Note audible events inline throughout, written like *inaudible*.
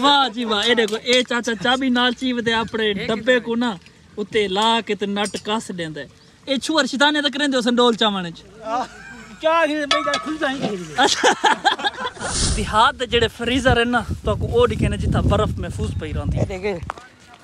वाह जी वाह ए देखो ए चाचा चाबी नाल चीव अपने डब्बे को ना उत्ते ला के ते नट कस देंदे। ए छुअर शैताने तक रहंदे संडोल चावण च। क्या खुल जाएँगे देहात जेड़े फ्रीजर है ना तो को ओ दिखे ना जिथा बर्फ़ महफूज पई रहंदी।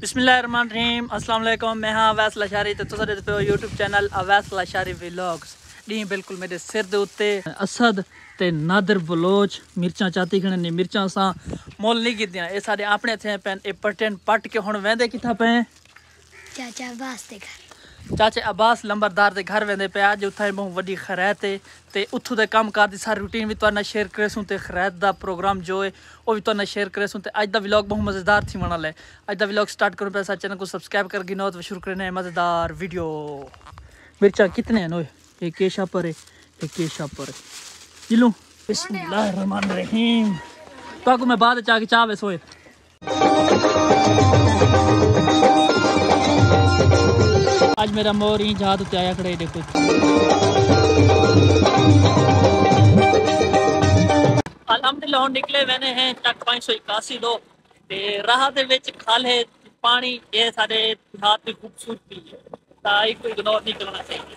बिस्मिल्लाम असलम मैं हाँ अवैस लाशारी। तो तुसा पे YouTube channel Awais Lashari vlogs D बिल्कुल मेरे सिर के उत्ते। असद ते नादर बलोच मिर्चा चाती खड़े ने मिर्चा असा मोल नहीं कीतियाँ। ये सारे अपने हथें पैन। ये पटन पट के हुन वेंदे किथा पे चाचा वास्ते घर। ਚਾਚੇ ਅਬਾਸ ਲੰਬਰਦਾਰ ਦੇ ਘਰ ਵੰਦੇ ਪਿਆ ਅੱਜ ਉੱਥੇ ਬਹੁਤ ਵੱਡੀ ਖੈਰਤ ਹੈ ਤੇ ਉੱਥੋਂ ਦੇ ਕੰਮਕਾਰ ਦੀ ਸਾਰੀ ਰੂਟੀਨ ਵੀ ਤੁਹਾਨੂੰ ਸ਼ੇਅਰ ਕਰੇ ਤੇ ਖੈਰਤ ਦਾ ਪ੍ਰੋਗਰਾਮ ਜੋ ਹੈ ਉਹ ਵੀ ਤੁਹਾਨੂੰ ਸ਼ੇਅਰ ਕਰੇ ਤੇ ਅੱਜ ਦਾ ਵਲੌਗ ਬਹੁਤ ਮਜ਼ੇਦਾਰ ਥੀ ਵਾਲਾ ਹੈ ਅੱਜ ਦਾ ਵਲੌਗ ਸਟਾਰਟ ਕਰੋ ਪਹਿਲਾਂ ਚੈਨਲ को सब्सक्राइब कर गिनो तो शुरू करने मज़ेदार वीडियो मिर्चा कितने हैं नोए एक केशा पर है एक केशा पर है जिलो बिस्मिल्लाहिर्रहमानिर्रहीम तो आपको मैं बाद चाह के चाह वे सोए आज मेरा मोर ही जहाज़ उते तो आया खड़े देखो। अलहमदुल्ला हम निकले वेने हैं तक पाँच सौ इक्यासी लोग। ते राह दे विच खाले पानी, ये साडे देहात की खूबसूरती है। ता इको इग्नोर नहीं करना चाहिए।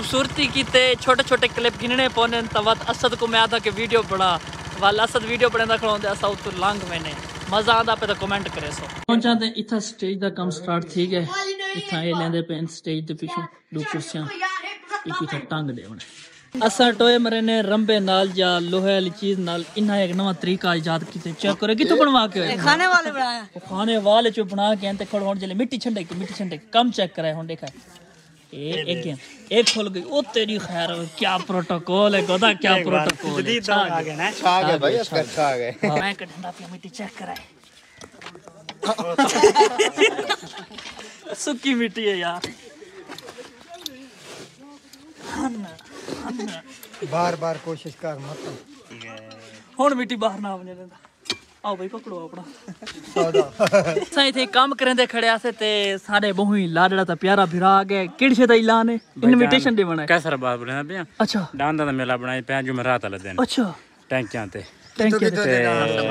खूबसूरती कीते छोटे छोटे क्लिप गिनने पौने तवत असद को मैं आधा के वीडियो बना वाल असद वीडियो बना खड़ोंदे असा उतर लंग मैंने मजा आंदा पे तो कमेंट करे सो पहुंचा ते इथा स्टेज दा कम स्टार्ट थी गए इथा ए लेंदे पे स्टेज दे पिछो दो कुर्सियां एक इथा टंग दे हुन असा टोए मरे ने रंबे नाल या लोहे वाली चीज नाल इन्हा एक नवा तरीका इजाद कीते चेक करे कितों बनवा के खाने वाले बनाया खाने वाले चो बना के ते खड़ोन जले मिट्टी छंडे मिट्टी छंडे कम चेक करे हुन देखा ए, खुल गई ओ तेरी खैर क्या प्रोटोकॉल है गोदा क्या प्रोटोकॉल है आ गए ना छा गए भाई इसका छा गए मैं पे मिट्टी चेक कराए मिट्टी है यार बार बार कोशिश कर मत हूँ मिट्टी बाहर ना आने देना ਆਓ ਬਈ ਪਕੜੋ ਆਪਣਾ। ਸਾਂ ਇਥੇ ਕੰਮ ਕਰਦੇ ਖੜਿਆ ਸੇ ਤੇ ਸਾਡੇ ਬਹੁ ਹੀ ਲਾਡੜਾ ਤਾਂ ਪਿਆਰਾ ਫਿਰਾ ਆ ਗਿਆ। ਕਿਹੜੇ ਸੇ ਦਾ ਐਲਾਨ ਹੈ ਇਨਵੀਟੇਸ਼ਨ ਦੇ ਬਣਾ। ਕੈਸਰ ਬਾਤ ਬਣਿਆ ਪਿਆ। ਅੱਛਾ। ਡਾਂਦਾਂ ਦਾ ਮੇਲਾ ਬਣਾਈ ਪਿਆ ਜੁਮਰਾਤ ਵਾਲੇ ਦਿਨ। ਅੱਛਾ। ਟੈਂਕਿਆਂ ਤੇ। ਥੈਂਕ ਯੂ ਤੇ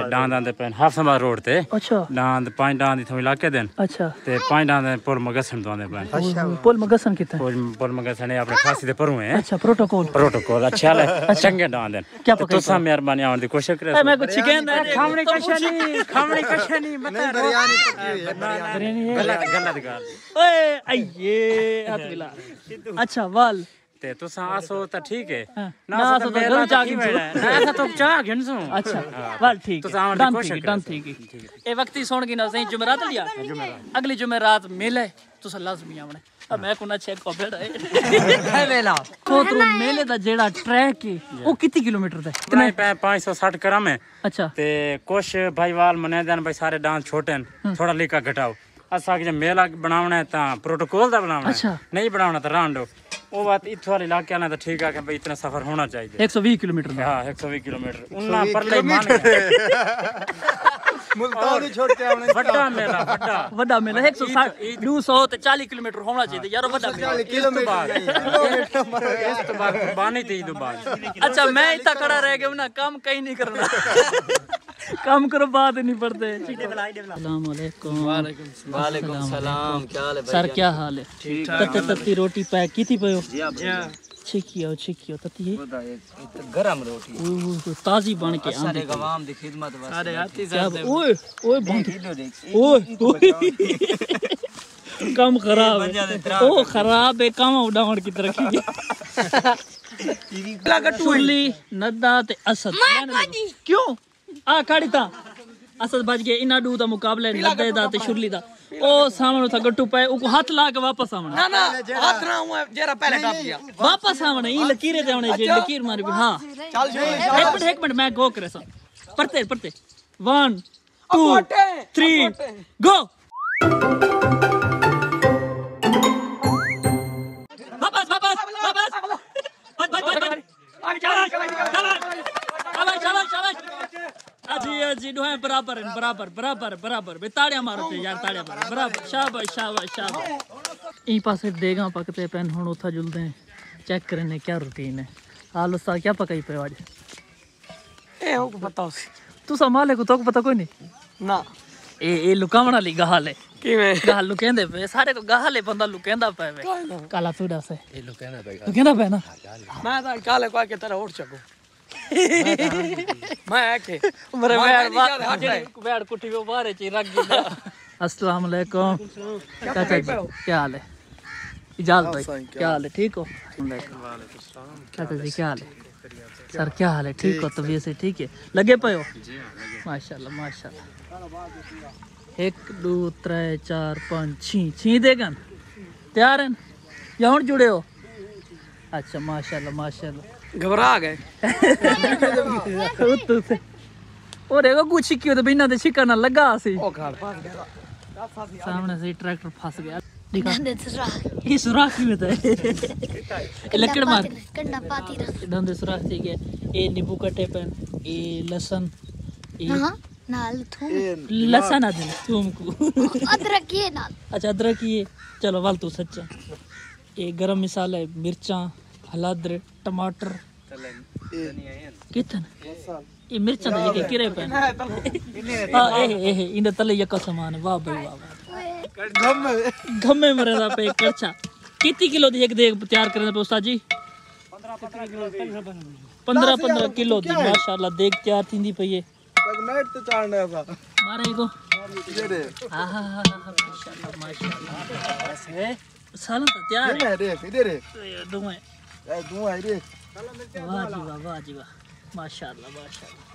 ਡਾਂਦਾਂ ਦੇ ਪੈਣ ਹਫਸਮਾ ਰੋਡ ਤੇ ਅੱਛਾ ਡਾਂਦ ਪੰਜ ਡਾਂਦ ਇਥੋਂ ਇਲਾਕੇ ਦੇ ਅੱਛਾ ਤੇ ਪੰਜ ਡਾਂਦ ਦੇ ਪੁਲ ਮਗਸਨ ਤੋਂ ਆਂਦੇ ਪੈਣ ਅੱਛਾ ਪੁਲ ਮਗਸਨ ਕਿੱਥੇ ਪੁਲ ਮਗਸਨ ਆਪਣੇ ਖਾਸੀ ਦੇ ਪਰੋਂ ਹੈ ਅੱਛਾ ਪ੍ਰੋਟੋਕੋਲ ਪ੍ਰੋਟੋਕੋਲ ਅੱਛਾ ਲੈ ਚੰਗੇ ਡਾਂਦ ਦੇ ਕੀ ਪਕਾ ਤੁਸੀਂ ਮਿਹਰਬਾਨੀ ਆਉਣ ਦੀ ਕੋਸ਼ਿਸ਼ ਕਰੇ ਮੈਂ ਕੁਛ ਕਹਿੰਦਾ ਖਾਵਣੀ ਕਸ਼ਾ ਨਹੀਂ ਖਾਵਣੀ ਕਸ਼ਾ ਨਹੀਂ ਬਤਾ ਬਰਿਆਨੀ ਪੱਕੀ ਹੈ ਬਰਿਆਨੀ ਗਲਤ ਗਲਤ ਗੱਲ ਓਏ ਅਈਏ ਅਤਲਾ ਅੱਛਾ ਵਾਲ ते तो सासो त तो ठीक है। हाँ। ना सासो त घर जागी ना सा तो चा घिनसो अच्छा हाँ। वाल ठीक तो डन ठीक डन ठीक ए वक्ती सोण की ना सही जुमेरात लिया? अगली जुमेरात मेले तो तुस लाजमी आवणे मैं कोना चेक को बेड़ा है। हाँ। *laughs* *laughs* वेला। को तो मेले दा जेड़ा ट्रैक है ओ कितने किलोमीटर दा? इतना 560 ग्राम है। अच्छा। ते कुछ भाईवाल मने दन भाई सारे डांस छोटे थोड़ा लेका घटाओ। असा के मेला बनावना है ता प्रोटोकॉल दा बनावना है। अच्छा। नहीं बनावना ता रांडो। ਉਹ बात ਇੱਥੋਂ ਵਾਲੇ ਇਲਾਕੇ ਵਾਲਿਆਂ ਦਾ ਠੀਕ ਆ ਕਿ ਭਈ ਇਤਨਾ ਸਫ਼ਰ ਹੋਣਾ ਚਾਹੀਦਾ। 120 किलोमीटर में हाँ ਕਿਲੋਮੀਟਰ। सौ बीस किलोमीटर छोड़ के आने बड़ा मेला बड़ा बड़ा मेला 160 किलोमीटर होना चाहिए यार बड़ा मेला। किलोमीटर इस तो, तो, तो बानी थी दो तो *laughs* अच्छा मैं इतना खड़ा रह गया ना काम कहीं नहीं करना। *laughs* काम करो बात नहीं पड़ते। सर क्या हाल है? तत्ती रोटी पैक की थी पयो? छिकियो छिकियो तत्ती है गरम रोटी। ओह ताजी बन के आंदी गवाम दी खिदमत वास्ते सारे हाथी क्या ओए ओए बंद। ओए ओए। काम खराब है। ओ खराब है काम उड़ावण की तरह की सुरली नद्दा ते असद। क्यों? आ खड़ी ता। असद बच गए इना दू दा मुकाबला नद्दे दा ते शुरली दा। ਉਹ ਸਾਹਮਣੇ ਉੱਥੇ ਗੱਟੂ ਪਏ ਉਹ ਹੱਥ ਲਾ ਕੇ ਵਾਪਸ ਆਵਣਾ ਨਾ ਨਾ ਹੱਥ ਨਾ ਹੂੰ ਜਿਹੜਾ ਪਹਿਲੇ ਟੱਪ ਗਿਆ ਵਾਪਸ ਆਵਣਾ ਇਹ ਲਕੀਰੇ ਤੇ ਆਉਣੇ ਜੇ ਲਕੀਰ ਮਾਰੀ ਵੀ ਹਾਂ ਚੱਲ ਸ਼ੁਰੂ ਇੱਕ ਮਿੰਟ ਇੱਕ ਮਿੰਟ ਮੈਂ ਗੋ ਕਰੇ ਸਾਂ ਪਰਤੇ ਪਰਤੇ 1 2 3 ਗੋ बराबर हैं बराबर बराबर बराबर बे ताड़ियां मारो ते यार ताड़ियां मारो बराबर शाबाश शाबाश शाबाश ई पासे देगा पकते पेन हुन उथा जुलदे हैं चेक करने क्या रूटीन है हाल उस्ता क्या पकाई पे आज ਇਹ ਹੋ ਪਤਾ ਉਸ तू संभाले को तो पता कोई नहीं ਨਾ ए ए लुकावण वाली गहाल है ਕਿਵੇਂ गहाल लुकेंदे पे सारे को गहाल है बंदा लुकेंदा पे वे काला तू दस है ए लुकेंदा पे लुकेंदा पे ना ਮੈਂ ਤਾਂ ਕਾਲੇ ਕੋ ਕੇ ਤੇਰਾ ਉੱਠ ਚੱਕੂ अस्सलाम वालेकुम। चाचा जी क्या हाल है? इजाज भाई। क्या हाल है? ठीक हो? चाचा जी क्या हाल है? सर क्या हाल है? ठीक हो तबीयत से ठीक है? लगे पे हो? माशाल्लाह माशाल्लाह। एक दो त्रे चार पाँच छी छी देगा तैयार हैं? या हूँ जुड़े हो? अच्छा माशाल्लाह माशाल्लाह। ਘਬਰਾ ਗਏ ਉੱਤੋਂ ਸੇ ਉਹ ਦੇਖੋ ਕੁਛ ਕਿਉਂ ਤੇ ਬਿਨਾਂ ਦੇ ਛਿੱਕਾ ਨਾ ਲੱਗਾ ਸੀ ਉਹ ਘਰ ਫਸ ਗਿਆ सामने से ट्रैक्टर फंस गया दिखा डंडे से सुराख ये सुराख क्यों होता है ये लकड़ मार कंडा पाती रह डंडे सुराख ठीक है ये नींबू कटे पेन ये लसन ये हाँ नाल थूम लसन आदि तुमको अदरक ये नाल अच्छा अदरक ये चलो वाल तू सच्चा ये गरम मसाला है मिर्चा हलादर टमाटर। कितने? ये मिर्चा दे के किरे पेन हाँ ए ए इन तले यका सामान। वाह भाई वाह वाह। गम्मे मरे दा पे कच्चा। कितनी किलो दी एक देग तैयार करने पे उस्ताद जी? पंद्रह पंद्रह किलो दी। माशाल्लाह देग तैयार थींदी पई है। नेट तो चाड़ने का मारे को ये हाँ हाँ हाँ हाँ माशाल्लाह माशाल्लाह। बस है। सालन तो तैयार है। रे इधर रे तो ये भाई तू आई रे। वाह जी वाह वाह जी वाह। माशाल्लाह माशाल्लाह।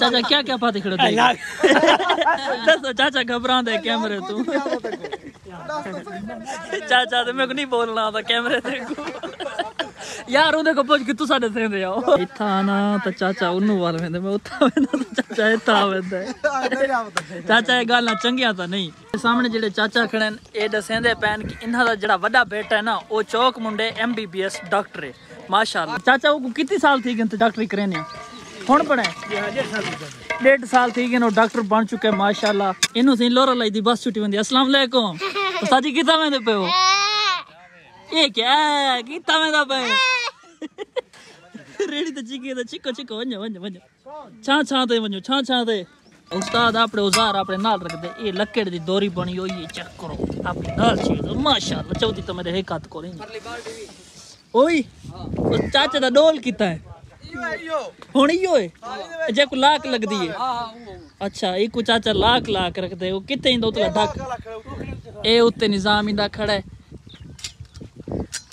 चाचा क्या क्या पाते खड़े दसो तो चाचा घबरा दे कैमरे तू। चाचा तो मेरे को नहीं बोलना आता कैमरे देखो। ਯਾਰ, ਉਹਦੇ ਕੋ ਪੁੱਛ ਕੇ ਤੂੰ ਸਾਡੇ ਸੇਂਦੇ ਆਓ ਇੱਥਾ ਨਾ ਤਾਂ ਚਾਚਾ ਉਹਨੂੰ ਵਾਲ ਵੇਂਦੇ ਮੈਂ ਉੱਥਾ ਵੇਂਦਾ ਤਾਂ ਚਾਚਾ ਇੱਥਾ ਵੇਂਦਾ ਚਾਚਾ ਇਹ ਗੱਲਾਂ ਚੰਗੀਆਂ ਤਾਂ ਨਹੀਂ। ਸਾਹਮਣੇ ਜਿਹੜੇ ਚਾਚਾ ਖੜੇ ਨੇ, ਇਹ ਦੱਸਦੇ ਪੈਣ ਕਿ ਇਹਨਾਂ ਦਾ ਜਿਹੜਾ ਵੱਡਾ ਬੇਟਾ ਹੈ ਨਾ, ਉਹ ਚੌਕ ਮੁੰਡੇ ਐਮਬੀਬੀਐਸ ਡਾਕਟਰ ਹੈ। ਮਾਸ਼ਾਅੱਲਾ। ਚਾਚਾ, ਉਹ ਕਿੰਨੇ ਸਾਲ ਥੀ ਗਏ ਤੇ ਡਾਕਟਰੀ ਕਰੇ ਨੇ ਹੁਣ ਪੜਾ ਡੇਢ ਸਾਲ ਥੀ ਗਏ ਉਹ ਡਾਕਟਰ ਬਣ ਚੁੱਕੇ, ਮਾਸ਼ਾਅੱਲਾ। ਇਹਨੂੰ ਸੀ ਲੋਰਾ ਲਈ ਦੀ ਬਸ ਛੁੱਟੀ ਹੁੰਦੀ ਅਸਲਾਮ ਅਲੈਕੁਮ। ਉਸਤਾਦ ਜੀ, ਕਿੱਦਾਂ ਵੇਂਦੇ ਪਏ ਹੋ? ਇਹ ਕੀ ਹੈ ਕਿੱਦਾਂ ਵੇਂਦਾ ਪਏ ਰੇੜੀ ਤੇ ਚੀਕੇ ਤੇ ਚਿੱਕੋ ਚਿੱਕੋ ਵੰਜੋ ਵੰਜੋ ਵੰਜੋ ਛਾਂ ਛਾਂ ਤੇ ਵੰਜੋ ਛਾਂ ਛਾਂ ਤੇ ਉਸਤਾਦ ਆਪਣੇ ਔਜ਼ਾਰ ਆਪਣੇ ਨਾਲ ਰੱਖਦੇ ਇਹ ਲੱਕੜ ਦੀ ਦੋਰੀ ਬਣੀ ਹੋਈ ਹੈ ਚੈੱਕ ਕਰੋ ਆਪਣੀ ਨਾਲ ਚੀਜ਼ ਮਾਸ਼ਾਅੱਲਾ ਚੌਥੀ ਤਾਂ ਮੇਰੇ ਇੱਕ ਹੱਥ ਕੋਲ ਹੀ ਨਹੀਂ ਓਏ ਉਹ ਚਾਚੇ ਦਾ ਡੋਲ ਕੀਤਾ ਹੈ ਹੁਣ ਹੀ ਓਏ ਜੇ ਕੋ ਲਾਕ ਲੱਗਦੀ ਹੈ ਅੱਛਾ ਇਹ ਕੋ ਚਾਚਾ ਲਾਕ ਲਾਕ ਰੱਖਦੇ ਉਹ ਕਿੱਥੇ ਇੰਦਾ ਉਤਲਾ ਢੱਕ ਇਹ ਉੱਤੇ ਨਿਜ਼ਾਮ ਇੰਦਾ ਖੜਾ ਹੈ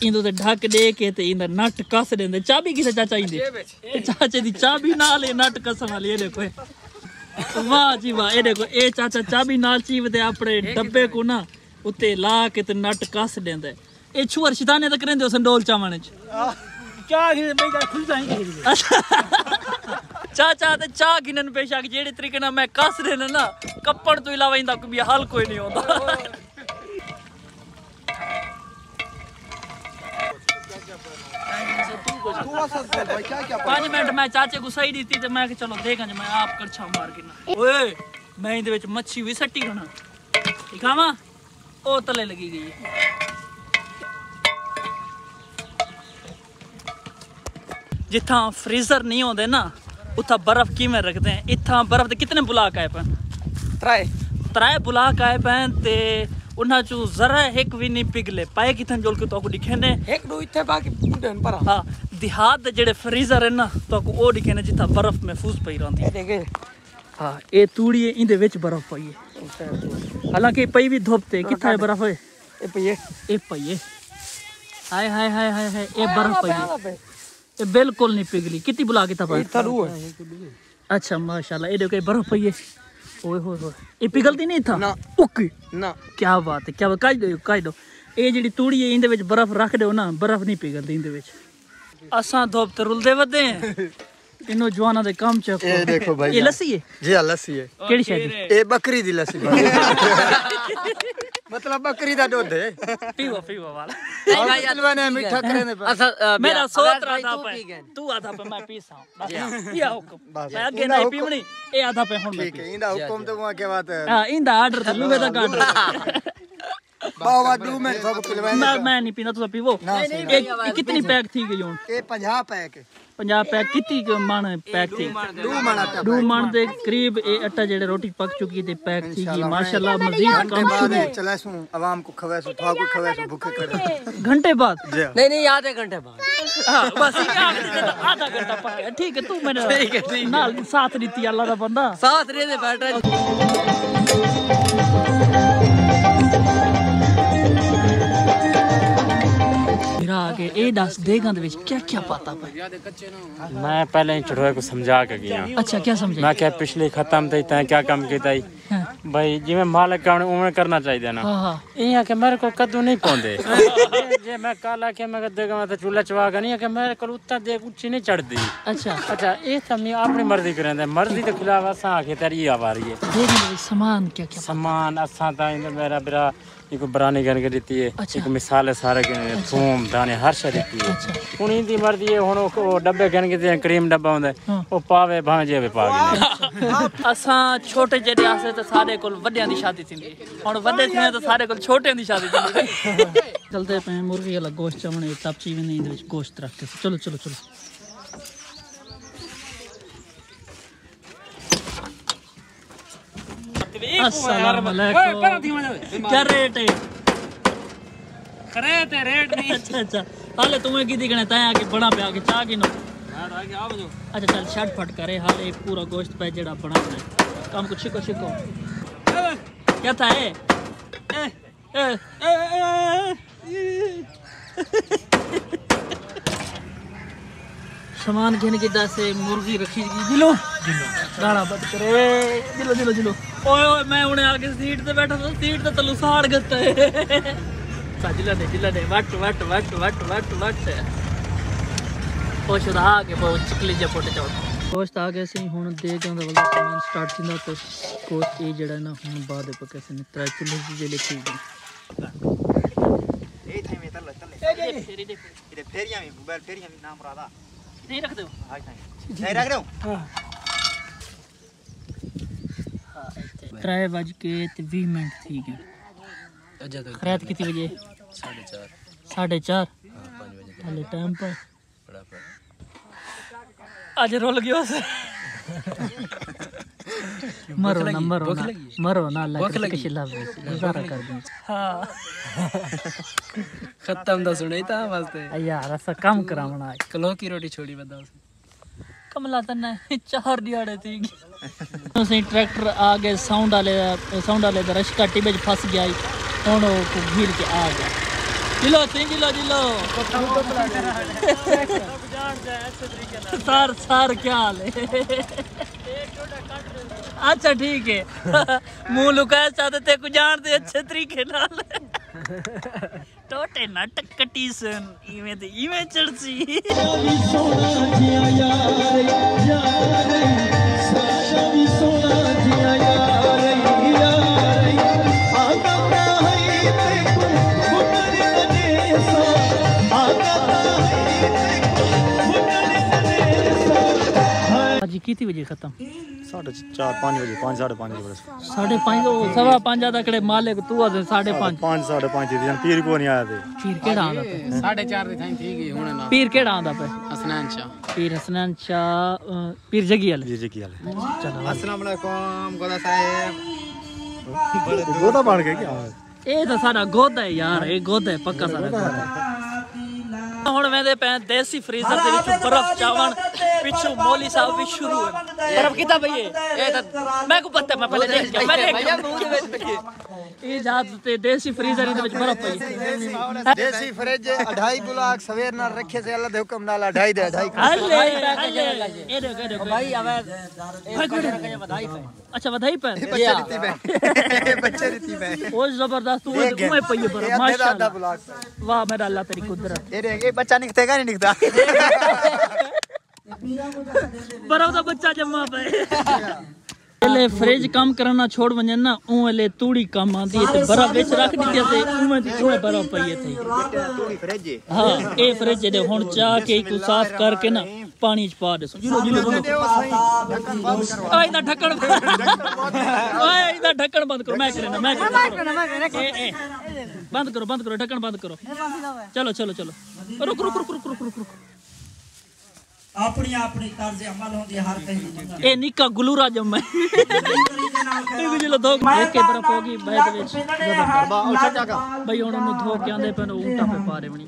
ਇੰਦੋ ਤੇ ਢੱਕ ਦੇ ਕੇ ਤੇ ਇੰਦਾ ਨੱਟ ਕੱਸ ਦਿੰਦੇ ਚਾਬੀ ਕਿਥੇ ਚਾਚਾ ਇੰਦੇ ਇਹ ਚਾਚੇ ਦੀ ਚਾਬੀ ਨਾਲ ਇਹ ਨੱਟ ਕਸਣ ਵਾਲੀ ਇਹ ਦੇਖੋ ਇਹ। ਵਾਹ ਜੀ ਵਾਹ ਇਹ ਦੇਖੋ ਇਹ ਚਾਚਾ ਚਾਬੀ ਨਾਲ ਚੀਵਦੇ ਆਪਣੇ ਡੱਬੇ ਕੋ ਨਾ ਉੱਤੇ ਲਾ ਕੇ ਤੇ ਨੱਟ ਕੱਸ ਦਿੰਦਾ ਹੈ। ਇਹ ਛੁਅਰ ਸ਼ਿਤਾਨੇ ਤਾਂ ਕਰਿੰਦੇ ਹੋ ਸੰਡੋਲ ਚਾਵਣ ਚ ਚਾਹ ਹੀ ਬਈ ਦਾ ਖੁੱਲਦਾ ਨਹੀਂ ਚਾਚਾ ਤੇ ਚਾਹ ਗਿਣਨ ਪੇਸ਼ਾ ਕਿ ਜਿਹੜੇ ਤਰੀਕੇ ਨਾਲ ਮੈਂ ਕੱਸ ਦੇਣਾ ਨਾ ਕੱਪੜ ਤੋਂ ਇਲਾਵਾ ਇੰਦਾ ਕੋਈ ਹੱਲ ਕੋਈ ਨਹੀਂ ਹੁੰਦਾ पाँच मिनट मैं चाचे को सही दी तो मैं चलो देखा मैं आप कड़छा मार के ना मैं इन मच्छी भी सट्टी खाना। ठीक ओ तले लगी गई जिथा फ्रीजर नहीं आते ना उथा बर्फ़ कि रखते हैं? इतना बर्फ़ कितने बुलाक आए पैन? त्राए। त्राए बुलाक आए पैन उन्हाचू जरा हेक भी नहीं पिघले। पाए किथन जोल के तो आपको दिखेने हेक दो इथे बाकी बुडन हाँ, देहात जेड़े फ्रीजर है ना तो आपको ओ दिखेने जिथा बर्फ़ महफूज पई रहंदी देखे। हाँ ए तूड़ी है इंदे बर्फ़ पई है। हालाँकि पई भी धोपते किथा बर्फ़? है ए पई ए पई हाय हाय हाय हाय हाय ए बर्फ़ पई ए बिल्कुल नहीं पिघली। कितनी बुला के था पर अच्छा माशाल्लाह ए देखो बर्फ़ पई है। ओए होए होए ये पिघलती नहीं था ना ओके ना क्या बात है क्या बात काट दो काट ਇਹ ਜਿਹੜੀ ਤੂੜੀ ਹੈ ਇਹਦੇ ਵਿੱਚ ਬਰਫ਼ ਰੱਖ ਦਿਓ ਨਾ ਬਰਫ਼ ਨਹੀਂ ਪਿਘਲਦੀ ਇਹਦੇ ਵਿੱਚ। ਅਸਾਂ ਧੁੱਪ ਤੇ ਰੁਲਦੇ ਵੱਧੇ ਇਹਨੋ ਜਵਾਨਾਂ ਦੇ ਕੰਮ ਚ ਇਹ ਦੇਖੋ ਭਾਈ ਇਹ ਲੱਸੀ ਹੈ? ਜੀ ਆ ਲੱਸੀ ਹੈ। ਕਿਹੜੀ ਸ਼ਾਇਦ? ਇਹ ਬੱਕਰੀ ਦੀ ਲੱਸੀ। *laughs* ਮਤਲਬ ਬੱਕਰੀ ਦਾ ਦੁੱਧ। ਪੀਵੋ ਪੀਵੋ ਵਾਲਾ। ਨਹੀਂ ਭਾਈ ਅਲਵਾ ਨੇ ਮਿੱਠਾ ਕਰੇ ਨੇ ਅਸਾ ਮੇਰਾ ਸੋਤਰਾ ਦਾ ਪੈ ਤੂੰ ਆਦਾ ਪੈ ਮੈਂ ਪੀਸਾਂ ਬਸ ਇਹ ਹੁਕਮ। ਮੈਂ ਅੱਗੇ ਨਹੀਂ ਪੀਵਣੀ ਇਹ ਆਦਾ ਪੈ ਹੁਣ ਠੀਕ ਹੈ ਇਹਦਾ ਹੁਕਮ ਤੇ ਮੈਂ ਕਿਹਾ ਬਾਤ ਹਾਂ ਇਹਦਾ ਆਰਡਰ ਥੱਲੂ ਮੇਰਾ ਦਾ ਆਰਡਰ ਬਾਵਾ ਦੂ ਮੈਂ ਸਭ ਕੁਲਵਾਇਆ ਮੈਂ ਨਹੀਂ ਪੀਣਾ ਤੁਸੀਂ ਪੀਵੋ। ਇਹ ਕਿੰਨੀ ਪੈਕ ਥੀ ਗਈ ਹੁਣ? ਇਹ 50 ਪੈਕ। 50 पैक कितनी मन पैक थी? दू दो मन दे करीब ये आटा जेड़े रोटी पक चुकी थी पैक थी माशाल्लाह मजीद घंटे काम बाद शुरू। चलेसू आवाम को खवेसू था को खवेसू भूखे करे घंटे बाद? नहीं नहीं आधे घंटे बाद। हाँ बस आधा घंटा पक्का ठीक है तू मेरे ठीक है ठीक साथ नीति अल्लाह दा बंदा। साथ रहने बैठा गिरा के ए दस देगा दे विच क्या क्या पाता पाए मैं पहले छोड़ो को समझा के गया अच्छा क्या समझा मैं क्या पिछले खत्म ते तै क्या काम कीता ही भाई जिवें मालिक कौन उवें करना चाहिए ना इयां के मेरे को कदू नहीं पौंदे जे मैं कल आके मैं देगा ते चूल्हा चवा के नहीं के मेरे को उत्ता देख उच्ची नहीं चढ़दी अच्छा अच्छा ए तो मैं अपनी मर्जी करंदा मर्जी के खिलाफ असा आके तेरी आवारी है समान क्या क्या समान असा ता मेरा मेरा एक बरानी गन के देती है अच्छा। इको मिसाल सारे के अच्छा। थूम दाने हर शे देती है। अच्छा। उन्हीं मर्दी है हुन ओ डब्बे गन के क्रीम डब्बा होंदा ओ हाँ। पावे भांजे वे पावे। असा छोटे जडे आसे तो सारे कोल वड्या दी शादी थींदी। हुन वड्डे थिने तो सारे कोल छोटे दी शादी थींदी। चलते पे मुर्गी वाला गोश्त चवणे तपची वेंदी इन विच गोश्त रख के। चलो चलो चलो। क्या रेट है? खरे रेट नहीं। अच्छा अच्छा। हाले तुम्हें की दिखने तय आके बड़ा पे आके चाह की नो अच्छा चल शट फट करे। हाल एक पूरा गोश्त पे जेड़ा बना है। काम को छिको क्या था है सामान घेने की दस मुर्गी रखी। दिलो ਗਾਣਾ ਬੱਟ ਕਰੇ ਜਿਲੋ ਜਿਲੋ ਜਿਲੋ ਓਏ ਓਏ ਮੈਂ ਹੁਣੇ ਆ ਕੇ ਸੀਟ ਤੇ ਬੈਠਾ ਤਾਂ ਸੀਟ ਤੇ ਤਲੂ ਸਾੜ ਗੱਤਾ ਸੱਜਲਾ ਨੇ ਜਿਲਾ ਨੇ ਵਟ ਵਟ ਵਟ ਵਟ ਵਟ ਵਟ ਪੋਸ਼ਦਾ ਆ ਕੇ ਬਹੁਤ ਚਿਕਲੀ ਜਿਹਾ ਪੁੱਟ ਚਾਉ ਕੋਸਟ ਆ ਗਏ ਸੀ ਹੁਣ ਦੇ ਜਾਂਦਾ ਵਾਲਾ ਸਮਾਨ ਸਟਾਰਟ ਕਿੰਦਾ ਤੇ ਕੋਸਟ ਇਹ ਜਿਹੜਾ ਨਾ ਹੁਣ ਬਾਅਦ ਪੱਕੇ ਸੇ ਨਿਤਰਾ ਚੁੱਲੇ ਜੀ ਦੇ ਲਈ ਇਹ ਤੇ ਮੇ ਤਲ ਤਲ ਇਹ ਫੇਰੀ ਦੇ ਫੇਰੀਆਂ ਵੀ ਮੋਬਾਈਲ ਫੇਰੀਆਂ ਵੀ ਨਾਮ ਰਾਦਾ ਨਹੀਂ ਰੱਖ ਦਿਓ ਹਾਂ ਨਹੀਂ ਰੱਖ ਦਿਓ ਹਾਂ ત્રણ વાગે કે વીસ મિનિટ થઈ ગઈ રાત કેટલી બજે સાડા ચાર સાડા ચાર એટલે ટાઈમ પર આજે રોલ ગયો मरो ना मरो ना मरो ना अल्लाह के किसी लाभ कर दूँ। हाँ। *laughs* खत्म दा सुनाई था वास्ते यार ऐसा काम करावना है। कलो की रोटी छोड़ी बताओ ਕਮਲਾ ਤਾਂ ਨਾ ਚਾਰ ਦਿਹਾੜੇ ਸੀ ਅਸੀਂ ਟਰੈਕਟਰ ਆ ਗਏ ਸਾਊਂਡ ਵਾਲੇ ਦਾ ਸਾਊਂਡ ਵਾਲੇ ਦਾ ਰਸ਼ ਕੱਟੀ ਵਿੱਚ ਫਸ ਗਿਆ ਈ। ਹੁਣ ਉਹ ਕੋ ਘਿਰ ਕੇ ਆ ਗਿਆ ਜਿਲੋ ਸਿੰਘ ਜਿਲੋ ਜਿਲੋ ਸਰ ਸਰ ਕੀ ਹਾਲ ਹੈ ਅੱਛਾ ਠੀਕ ਹੈ ਮੂੰਹ ਲੁਕਾਇਆ ਚਾਹਤੇ ਤੇ ਕੋ ਜਾਣਦੇ ਅੱਛੇ ਤਰੀਕੇ ਨਾਲ ਟੋਟੇ ਨਟ ਕੱਟੀ ਸਨ ਇਵੇਂ ਤੇ ਇਵੇਂ ਚੜਸੀ ਅੱਜ कितने बजे खत्म? साढ़े चार पाँच बजे पाँच साढ़े पाँच बजे साढ़े पाँच तो सवा पाँच ज़्यादा कड़े मालिक तू आ साढ़े पाँच। पाँच साढ़े पाँच थी पीर को नहीं आया थे पीर केड़ा आंदा पे? साढ़े चार थी ठीक है हुन ना। पीर केड़ा आंदा पे? हसनैन शाह। पीर हसनैन शाह पीर जगी वाले जी जगी वाले चलो। अस्सलाम वालेकुम गोदा साहब। गोदा बन गए क्या? ए तो सारा गोदा है यार ए गोदा है पक्का ਹੁਣ ਵੇਂਦੇ ਪੈ ਦੇਸੀ ਫਰੀਜ਼ਰ ਦੇ ਵਿੱਚ ਬਰਫ਼ ਚਾਵਣ ਪਿੱਛੋਂ ਮੌਲੀ ਸਾਹਿਬ ਵੀ ਸ਼ੁਰੂ ਹੈ ਬਰਫ਼ ਕਿਤਾ ਭਈ ਇਹ ਤਾਂ ਮੈਂ ਕੋ ਪਤਾ ਮੈਂ ਪਹਿਲੇ ਦੇਖ ਕੇ ਮੈਂ ਦੇਖ ਭਈਆ ਮੂੰਹ ਦੇ ਵਿੱਚ ਪਈ ਇਹ ਜਾਤ ਤੇ ਦੇਸੀ ਫਰੀਜ਼ਰ ਦੇ ਵਿੱਚ ਬਰਫ਼ ਪਈ ਦੇਸੀ ਫਰਿੱਜ 2.5 ਬੁਲਾਕ ਸਵੇਰ ਨਾਲ ਰੱਖੇ ਸੇ ਅੱਲਾ ਦੇ ਹੁਕਮ ਨਾਲ 2.5 ਦੇ 2.5 ਹੱਲੇ ਇਹ ਦੇਖੋ ਇਹ ਦੇਖੋ ਭਾਈ ਆਵੇ ਇਹ ਬਧਾਈ ਪਈ अच्छा वधाई पर रीति ज़बरदस्त तो माशाल्लाह। वाह मेरा अल्लाह तेरी कुदरत। ये बच्चा निकतेगा नहीं निकता? *laughs* तो बच्चा जम्मा पे। फ्रिज काम करना छोड़ वने ना ऊ तूड़ी काम आंदी है बरा बेच रख दिया से दी बरा पई थे फ्रिज हाँ। ए फ्रिज दे हुन चा के साफ़ करके ना ਪਾਣੀ ਚ ਪਾ ਦੇ ਸੋ ਜੀਰੋ ਜੀਰੋ ਓਏ ਇਹਦਾ ਢੱਕਣ ਓਏ ਇਹਦਾ ਢੱਕਣ ਬੰਦ ਕਰੋ। ਮੈਂ ਕਰਨਾ ਮੈਂ ਕਰਨਾ ਇਹ ਇਹ। ਬੰਦ ਕਰੋ ਬੰਦ ਕਰੋ ਢੱਕਣ ਬੰਦ ਕਰੋ। ਚਲੋ ਚਲੋ ਚਲੋ। ਰੁਕ ਰੁਕ ਰੁਕ ਰੁਕ ਰੁਕ ਰੁਕ। ਰੁਕ ਆਪਣੀ ਆਪਣੀ ਤਰਜ਼ ਅਮਲ ਹੁੰਦੀ ਹਰ ਮੰਗਣ ਇਹ ਨਿੱਕਾ ਗੁਲੂਰਾ ਜੰਮਾ ਇਹ ਵੀ ਜਿਹੜਾ ਦੋ ਦੇਖ ਕੇ ਬਰਫ ਹੋ ਗਈ ਬੈਠ ਵਿੱਚ। ਬਈ ਹੁਣ ਉਹਨੂੰ ਧੋ ਕੇ ਆਂਦੇ ਪੈਨ ਉਲਟਾ ਪੇ ਪਾਰੇ ਬਣੀ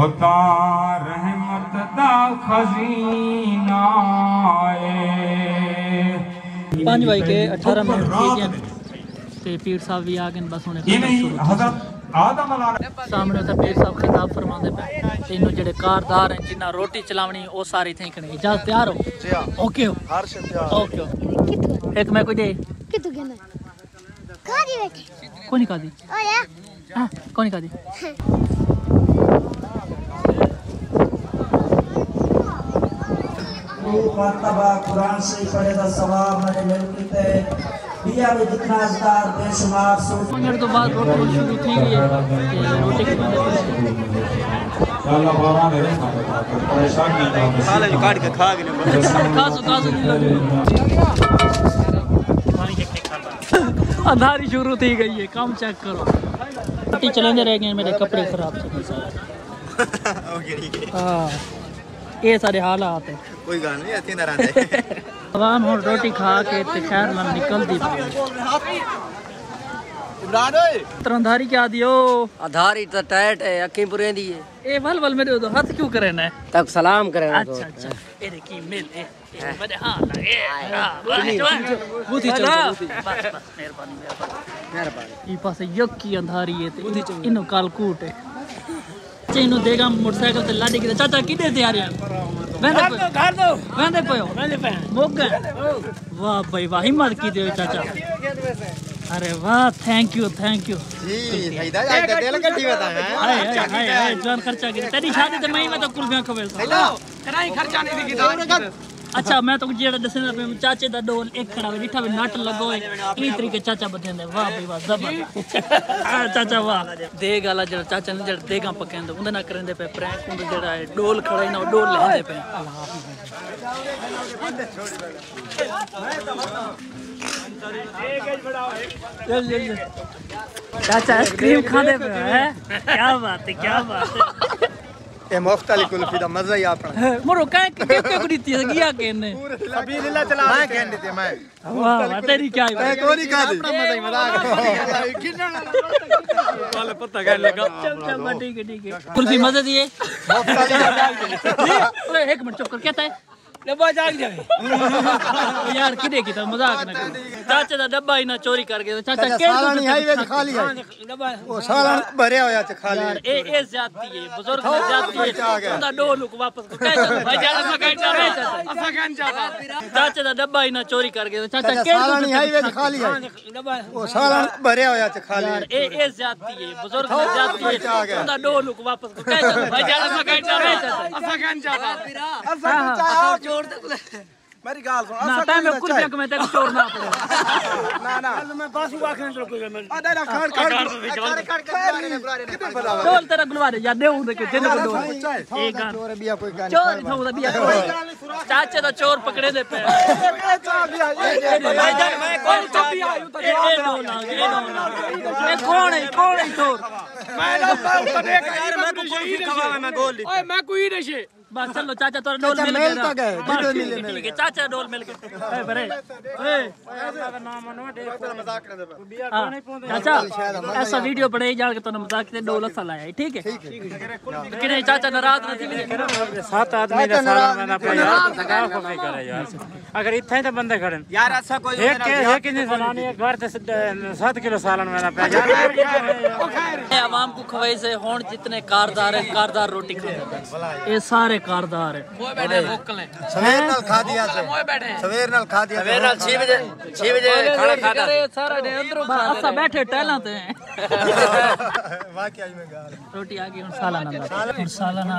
ਖੁਦਾ ਰਹਿਮਤ ਦਾ ਖਜ਼ੀਨਾ ਏ। 5 ਵਜੇ ਕੇ 18 ਮਿੰਟ ਠੀਕ ਹੈ ਤੇ ਪੀਰ ਸਾਹਿਬ ਵੀ ਆ ਗਏ ਬਸ ਹੁਣੇ ਹਜ਼ਰਤ ਆਦਮ ਸਾਹਮਣੇ ਤਾਂ ਪੀਰ ਸਾਹਿਬ ਖਿਤਾਬ ਫਰਮਾਉਂਦੇ ਪਏ ਤੈਨੂੰ ਜਿਹੜੇ ਕਾਰਦਾਰ ਹਨ ਜਿਨ੍ਹਾਂ ਰੋਟੀ ਚਲਾਉਣੀ ਉਹ ਸਾਰੇ ਥੈਂਕਣੇ ਇਜਾਜ਼ਤ ਤਿਆਰ ਹੋ? ਓਕੇ ਹੋ? ਹਰ ਸ਼ੇ ਤਿਆਰ। ਓਕੇ ਇੱਕ ਮੈਂ ਕੋਈ ਦੇ। ਕਿਤੋਂ ਗਿਆ ਨਾ ਕਾਦੀ ਬੈਠੇ ਕੋਈ ਨਹੀਂ ਕਾਦੀ ਓਏ ਹਾਂ ਕੋਈ ਨਹੀਂ ਕਾਦੀ *laughs* मरतबा कुरान से पढ़े सवाब मैंने मिल किते दिया भी जितना अजदार बेशुमार तो शुरू थी काला ने परेशान नहीं था काले काट के खा गए अंधारी शुरू थी गई है काम चेक करो। रोटी चलेंगे रह गए मेरे कपड़े खराब *laughs* ओके ठीक है हाँ, ये सारे हालात है। कोई गाल नहीं ऐसे ना आवाम और रोटी खा के ते खैर ना निकल दी इमरान ओए। तरंधारी क्या दियो आधारी तो टाइट है अखी बुरे दी है। ए वल वल मेरे तो हाथ क्यों करे ना? तब सलाम करे अच्छा अच्छा। एरे की मिल? ए ए, मेरे हाँ लगे बूथी चल बस। बस मेहरबानी मेहरबानी। ई पासे यक की अंधारी है ते इनो कालकूट है। चेनो देगा मोटरसाइकिल ते लाडी के चाचा किदे हैं वेंदे पे। घर दो। वेंदे पे वेंदे पे। मोग वाह भाई वाह हिम्मत की दे चाचा। अरे वाह thank you thank you ji Saida आज तेल कट्टी बता है। हाय हाय हाय हाय जान खर्चा की तेरी शादी ते मैं ही तो कुल ब्याह खवेल अच्छा मैं तो जेड़ा दसना पे चाचे दा डोल एक खड़ा डिठा वे नट लगो है ई तरीके चाचा बदेंदे वाह भाई वाह जबर आ *laughs* चाचा वाह। देग वाला जेड़ा चाचा ने जेड़ा देगा पकेंदे उंदे ना करंदे पे प्रैंक उंदे जेड़ा है डोल खड़ा ना डोल लेंदे पे। चाचा आइसक्रीम खाने पे है? क्या बात है क्या बात है। ही काय क्या ही चल चल ठीक है ठीक है कुल्फी मज़े दिए ओए एक मिनट चुप कर कहता है डब्बा जाग जाए यार किदे की तो मज़ाक ना चाचा दा डब्बा ही ना चोरी कर गए चाचा के साला हाईवे ते खाली है डब्बा वो साला भरे होया च खाली यार ए ए जाती है बुज़ुर्ग ने जाती है उनका डो लुक वापस को कह जाता भाई जाना सा कह है असा कहन जाता चाचा दा डब्बा ही ना चोरी कर गए चाचा के साला हाईवे ते खाली है डब्बा वो साला भरे होया च खाली यार ए ए जाती है बुज़ुर्ग ने जाती है उनका डो लुक वापस को कह जाता भाई जाना सा कह जाता है असा कहन जाता मेरी गाल सुन ना टाइम में कुल में ते चोर ना पड़े ना ना मैं बासु आखने चलो कोई मैं दे ना खड़ खड़ खड़ खड़ कितने पता डोल तेरा गुलवारे या देऊ दे के जिन को डोल एक गान चोर बिया कोई गान चोर ही था बिया चाचे दा चोर पकड़े दे पे चोर मैं कौन चोर तो है है चोर मैं चलो चाचा डोल मिल मिल हाँ, चाचा डोल मिल हाँ, चाचा ऐसा वीडियो बनाई के मज़ाक से डोल अच्छा लाया ठीक है? चाचा नाराज़ नहीं मिले सात आदमी सारा मैंने को नहीं यार। अगर इथे तो बंदे खड़े यार ऐसा कोई एक एक एक बार तो 7 किलो सालन मैंने यार ओ खैर आवाम को खवाई से होन जितने कारदार है कारदार रोटी खाते ये सारे कारदार है। मोए बैठे भूखले सवेर नाल खा दिया से। मोए बैठे सवेर नाल खा दिया सवेर नाल 6 बजे 6 बजे खाना खादा अरे सारा ने अंदरों खा असा बैठे टहला ते। *laughs* वाकई में गाल आ गई हुन सालाना हुन सालाना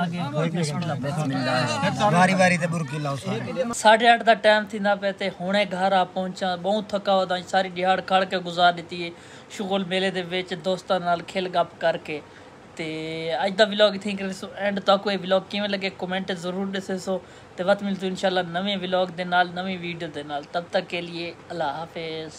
टाइम थींदा पे ते घर आ पहुँचा। बहुत थकावत सारी दिहाड़ खड़ के गुजार दी है। ਸ਼ੁਗਲ ਮੇਲੇ ਦੇ ਵਿੱਚ ਦੋਸਤਾਂ ਨਾਲ ਖੇਲ ਗੱਪ ਕਰਕੇ ਤੇ ਅੱਜ ਦਾ ਵਲੌਗ ਇਥੇ ਕਰੇ ਸੋ ਐਂਡ ਤੱਕ ਇਹ ਵਲੌਗ ਕਿਵੇਂ ਲੱਗੇ ਕਮੈਂਟ ਜ਼ਰੂਰ ਦੱਸੋ ਸੋ ਤੇ ਵਤ ਮਿਲਤੂ ਇਨਸ਼ਾਅੱਲਾ ਨਵੇਂ ਵਲੌਗ ਦੇ ਨਾਲ ਨਵੀਂ ਵੀਡੀਓ ਦੇ ਨਾਲ ਤਬ ਤੱਕ ਕੇ ਲਈ ਅੱਲਾ ਹਾਫਿਜ਼